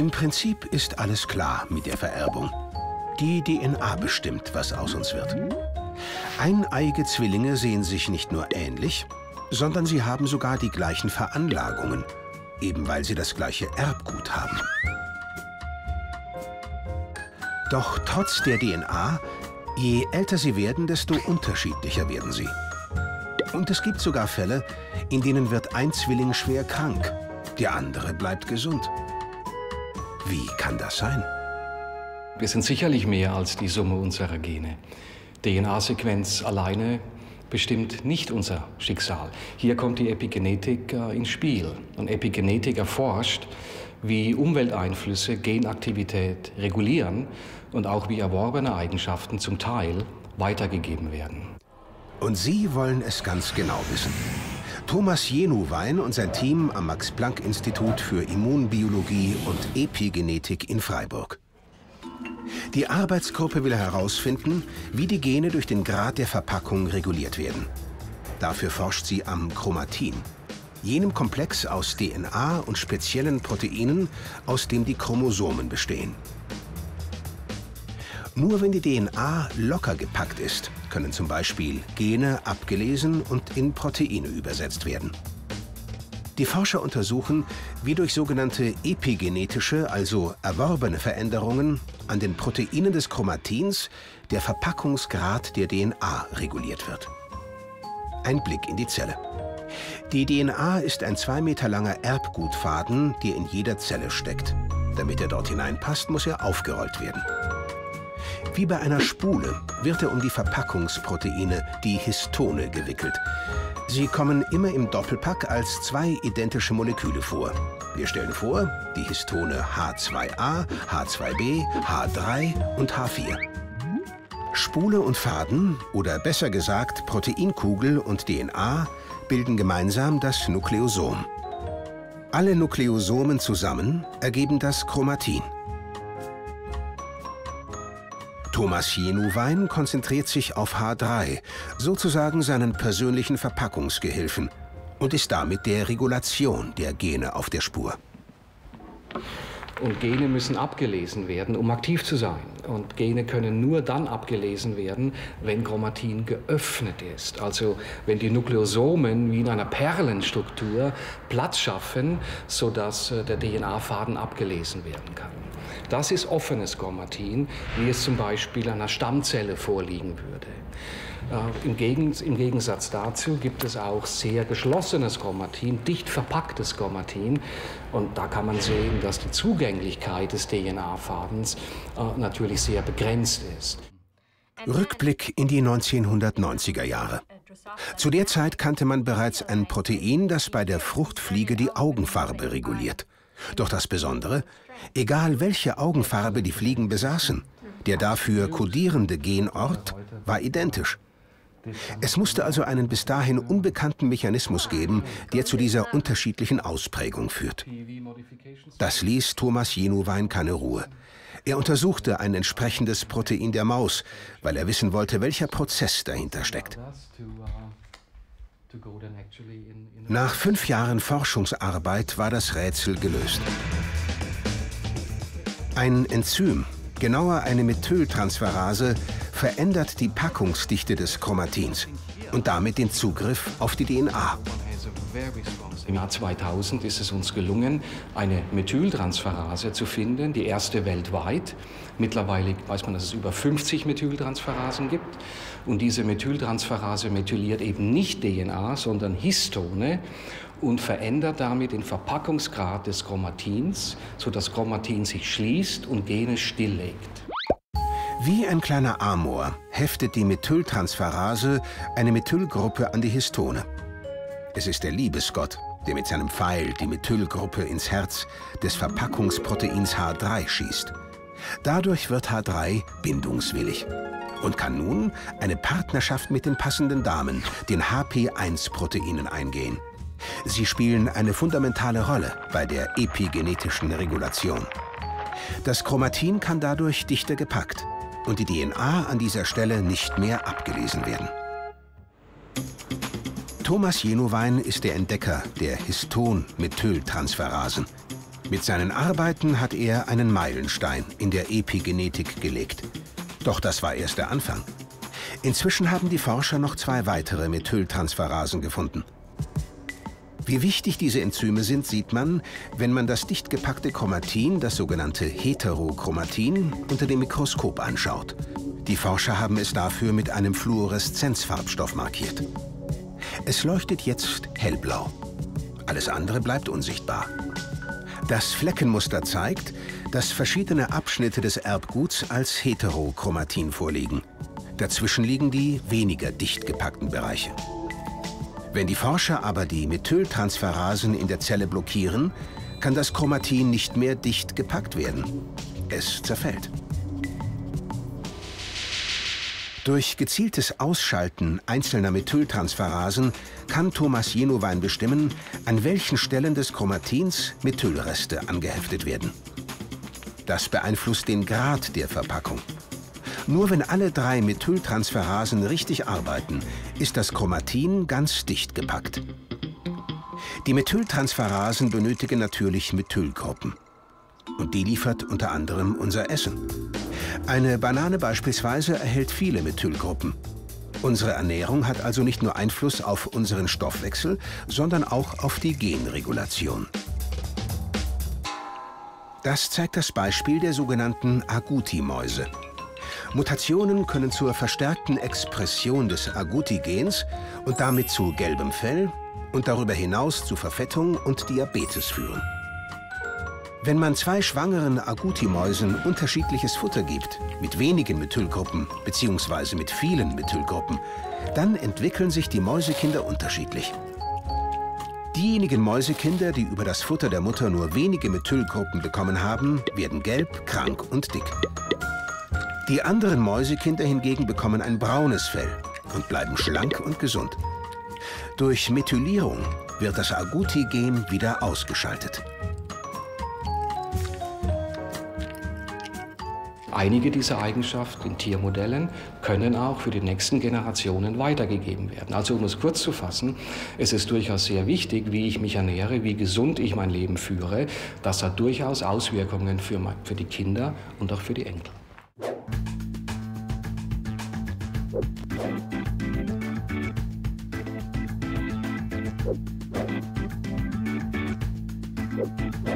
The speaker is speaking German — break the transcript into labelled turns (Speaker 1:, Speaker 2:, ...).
Speaker 1: Im Prinzip ist alles klar mit der Vererbung. Die DNA bestimmt, was aus uns wird. Eineige Zwillinge sehen sich nicht nur ähnlich, sondern sie haben sogar die gleichen Veranlagungen, eben weil sie das gleiche Erbgut haben. Doch trotz der DNA, je älter sie werden, desto unterschiedlicher werden sie. Und es gibt sogar Fälle, in denen wird ein Zwilling schwer krank, der andere bleibt gesund. Wie kann das sein?
Speaker 2: Wir sind sicherlich mehr als die Summe unserer Gene. DNA-Sequenz alleine bestimmt nicht unser Schicksal. Hier kommt die Epigenetik äh, ins Spiel. Und Epigenetik erforscht, wie Umwelteinflüsse Genaktivität regulieren und auch wie erworbene Eigenschaften zum Teil weitergegeben werden.
Speaker 1: Und Sie wollen es ganz genau wissen. Thomas Jenuwein und sein Team am Max-Planck-Institut für Immunbiologie und Epigenetik in Freiburg. Die Arbeitsgruppe will herausfinden, wie die Gene durch den Grad der Verpackung reguliert werden. Dafür forscht sie am Chromatin, jenem Komplex aus DNA und speziellen Proteinen, aus dem die Chromosomen bestehen. Nur wenn die DNA locker gepackt ist, können zum Beispiel Gene abgelesen und in Proteine übersetzt werden. Die Forscher untersuchen, wie durch sogenannte epigenetische, also erworbene Veränderungen an den Proteinen des Chromatins der Verpackungsgrad der DNA reguliert wird. Ein Blick in die Zelle. Die DNA ist ein zwei Meter langer Erbgutfaden, der in jeder Zelle steckt. Damit er dort hineinpasst, muss er aufgerollt werden. Wie bei einer Spule wird er um die Verpackungsproteine, die Histone, gewickelt. Sie kommen immer im Doppelpack als zwei identische Moleküle vor. Wir stellen vor, die Histone H2A, H2B, H3 und H4. Spule und Faden, oder besser gesagt Proteinkugel und DNA, bilden gemeinsam das Nukleosom. Alle Nukleosomen zusammen ergeben das Chromatin. Thomas Jenuwein konzentriert sich auf H3, sozusagen seinen persönlichen Verpackungsgehilfen, und ist damit der Regulation der Gene auf der Spur.
Speaker 2: Und Gene müssen abgelesen werden, um aktiv zu sein. Und Gene können nur dann abgelesen werden, wenn Chromatin geöffnet ist. Also wenn die Nukleosomen wie in einer Perlenstruktur Platz schaffen, sodass äh, der DNA-Faden abgelesen werden kann. Das ist offenes Chromatin, wie es zum Beispiel einer Stammzelle vorliegen würde. Äh, im, Gegens Im, Gegensatz dazu gibt es auch sehr geschlossenes Chromatin, dicht verpacktes Chromatin. Und da kann man sehen, dass die Zugänglichkeit des DNA-Fadens äh, natürlich sehr begrenzt ist.
Speaker 1: Rückblick in die 1990er Jahre. Zu der Zeit kannte man bereits ein Protein, das bei der Fruchtfliege die Augenfarbe reguliert. Doch das Besondere, egal welche Augenfarbe die Fliegen besaßen, der dafür kodierende Genort war identisch. Es musste also einen bis dahin unbekannten Mechanismus geben, der zu dieser unterschiedlichen Ausprägung führt. Das ließ Thomas Jenuwein keine Ruhe. Er untersuchte ein entsprechendes Protein der Maus, weil er wissen wollte, welcher Prozess dahinter steckt. Nach fünf Jahren Forschungsarbeit war das Rätsel gelöst. Ein Enzym, genauer eine Methyltransferase, verändert die Packungsdichte des Chromatins und damit den Zugriff auf die DNA.
Speaker 2: Im Jahr 2000 ist es uns gelungen, eine Methyltransferase zu finden, die erste weltweit. Mittlerweile weiß man, dass es über 50 Methyltransferasen gibt. Und diese Methyltransferase methyliert eben nicht DNA, sondern Histone und verändert damit den Verpackungsgrad des Chromatins, sodass Chromatin sich schließt und Gene stilllegt.
Speaker 1: Wie ein kleiner Amor heftet die Methyltransferase eine Methylgruppe an die Histone. Es ist der Liebesgott, der mit seinem Pfeil die Methylgruppe ins Herz des Verpackungsproteins H3 schießt. Dadurch wird H3 bindungswillig und kann nun eine Partnerschaft mit den passenden Damen, den HP1-Proteinen, eingehen. Sie spielen eine fundamentale Rolle bei der epigenetischen Regulation. Das Chromatin kann dadurch dichter gepackt und die DNA an dieser Stelle nicht mehr abgelesen werden. Thomas Jenuwein ist der Entdecker der Histon-Methyltransferasen. Mit seinen Arbeiten hat er einen Meilenstein in der Epigenetik gelegt. Doch das war erst der Anfang. Inzwischen haben die Forscher noch zwei weitere Methyltransferasen gefunden. Wie wichtig diese Enzyme sind, sieht man, wenn man das dicht gepackte Chromatin, das sogenannte Heterochromatin, unter dem Mikroskop anschaut. Die Forscher haben es dafür mit einem Fluoreszenzfarbstoff markiert. Es leuchtet jetzt hellblau. Alles andere bleibt unsichtbar. Das Fleckenmuster zeigt, dass verschiedene Abschnitte des Erbguts als Heterochromatin vorliegen. Dazwischen liegen die weniger dicht gepackten Bereiche. Wenn die Forscher aber die Methyltransferasen in der Zelle blockieren, kann das Chromatin nicht mehr dicht gepackt werden. Es zerfällt. Durch gezieltes Ausschalten einzelner Methyltransferasen kann Thomas Jenowein bestimmen, an welchen Stellen des Chromatins Methylreste angeheftet werden. Das beeinflusst den Grad der Verpackung. Nur wenn alle drei Methyltransferasen richtig arbeiten, ist das Chromatin ganz dicht gepackt. Die Methyltransferasen benötigen natürlich Methylgruppen. Und die liefert unter anderem unser Essen. Eine Banane beispielsweise erhält viele Methylgruppen. Unsere Ernährung hat also nicht nur Einfluss auf unseren Stoffwechsel, sondern auch auf die Genregulation. Das zeigt das Beispiel der sogenannten Agouti-Mäuse. Mutationen können zur verstärkten Expression des Agouti-Gens und damit zu gelbem Fell und darüber hinaus zu Verfettung und Diabetes führen. Wenn man zwei schwangeren Agouti-Mäusen unterschiedliches Futter gibt, mit wenigen Methylgruppen bzw. mit vielen Methylgruppen, dann entwickeln sich die Mäusekinder unterschiedlich. Diejenigen Mäusekinder, die über das Futter der Mutter nur wenige Methylgruppen bekommen haben, werden gelb, krank und dick. Die anderen Mäusekinder hingegen bekommen ein braunes Fell und bleiben schlank und gesund. Durch Methylierung wird das Agouti-Gen wieder ausgeschaltet.
Speaker 2: Einige dieser Eigenschaften in Tiermodellen können auch für die nächsten Generationen weitergegeben werden. Also um es kurz zu fassen, es ist durchaus sehr wichtig, wie ich mich ernähre, wie gesund ich mein Leben führe. Das hat durchaus Auswirkungen für, für die Kinder und auch für die Enkel. Thank